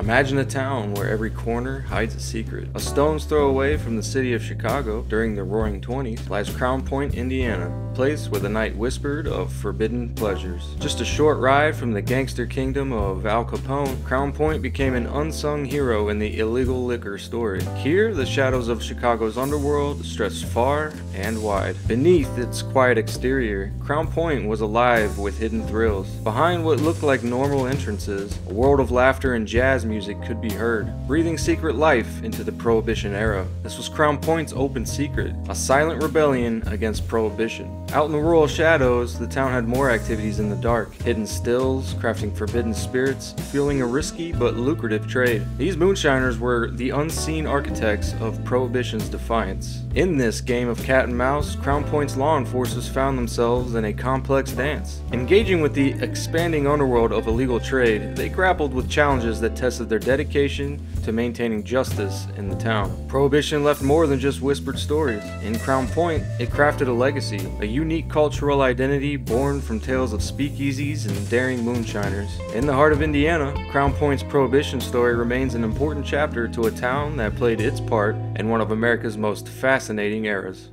Imagine a town where every corner hides a secret. A stone's throw away from the city of Chicago during the Roaring Twenties lies Crown Point, Indiana, a place where the night whispered of forbidden pleasures. Just a short ride from the gangster kingdom of Al Capone, Crown Point became an unsung hero in the illegal liquor story. Here, the shadows of Chicago's underworld stretched far and wide. Beneath its quiet exterior, Crown Point was alive with hidden thrills. Behind what looked like normal entrances, a world of laughter and jazz music could be heard, breathing secret life into the Prohibition era. This was Crown Point's open secret, a silent rebellion against Prohibition. Out in the rural shadows, the town had more activities in the dark, hidden stills, crafting forbidden spirits, fueling a risky but lucrative trade. These moonshiners were the unseen architects of Prohibition's defiance. In this game of cat and mouse, Crown Point's law enforcers found themselves in a complex dance. Engaging with the expanding underworld of illegal trade, they grappled with challenges that tested their dedication to maintaining justice in the town. Prohibition left more than just whispered stories. In Crown Point, it crafted a legacy, a unique cultural identity born from tales of speakeasies and daring moonshiners. In the heart of Indiana, Crown Point's Prohibition story remains an important chapter to a town that played its part in one of America's most fascinating eras.